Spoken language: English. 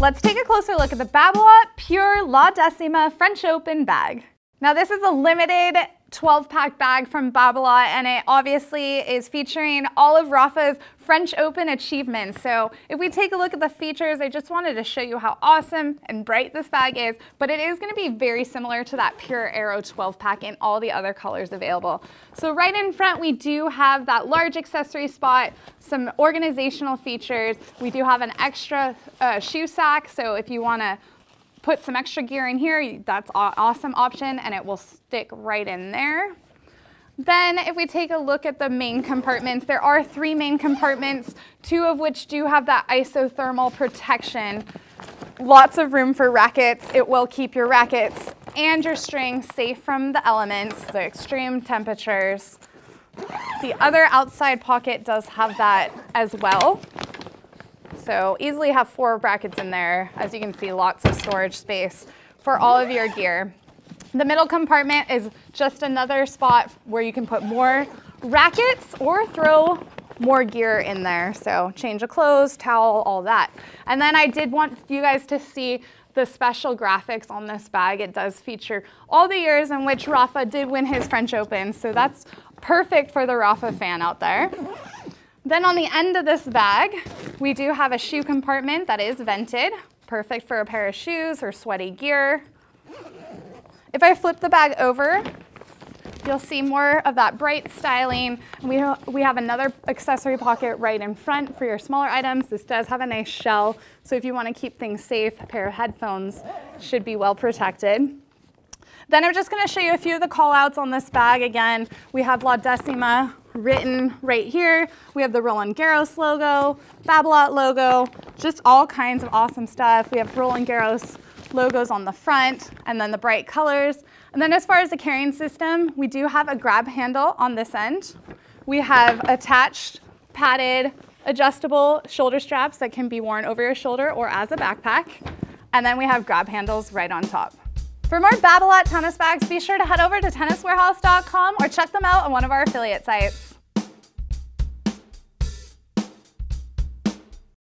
Let's take a closer look at the Babolat Pure La Decima French Open bag. Now this is a limited 12 pack bag from Babolat and it obviously is featuring all of Rafa's French Open achievements. So if we take a look at the features, I just wanted to show you how awesome and bright this bag is, but it is gonna be very similar to that Pure Aero 12 pack in all the other colors available. So right in front, we do have that large accessory spot, some organizational features. We do have an extra uh, shoe sack. So if you wanna put some extra gear in here, that's an awesome option and it will stick right in there. Then if we take a look at the main compartments, there are three main compartments, two of which do have that isothermal protection. Lots of room for rackets. It will keep your rackets and your string safe from the elements, the extreme temperatures. The other outside pocket does have that as well. So easily have four brackets in there. As you can see, lots of storage space for all of your gear. The middle compartment is just another spot where you can put more rackets or throw more gear in there. So change of clothes, towel, all that. And then I did want you guys to see the special graphics on this bag. It does feature all the years in which Rafa did win his French Open. So that's perfect for the Rafa fan out there. Then on the end of this bag, we do have a shoe compartment that is vented, perfect for a pair of shoes or sweaty gear. If I flip the bag over, you'll see more of that bright styling. We, we have another accessory pocket right in front for your smaller items. This does have a nice shell, so if you want to keep things safe, a pair of headphones should be well protected. Then I'm just going to show you a few of the call outs on this bag. Again, we have La Decima written right here. We have the Roland Garros logo, Babolat logo, just all kinds of awesome stuff. We have Roland Garros logos on the front and then the bright colors. And then as far as the carrying system, we do have a grab handle on this end. We have attached padded adjustable shoulder straps that can be worn over your shoulder or as a backpack. And then we have grab handles right on top. For more Babolat tennis bags, be sure to head over to tenniswarehouse.com or check them out on one of our affiliate sites.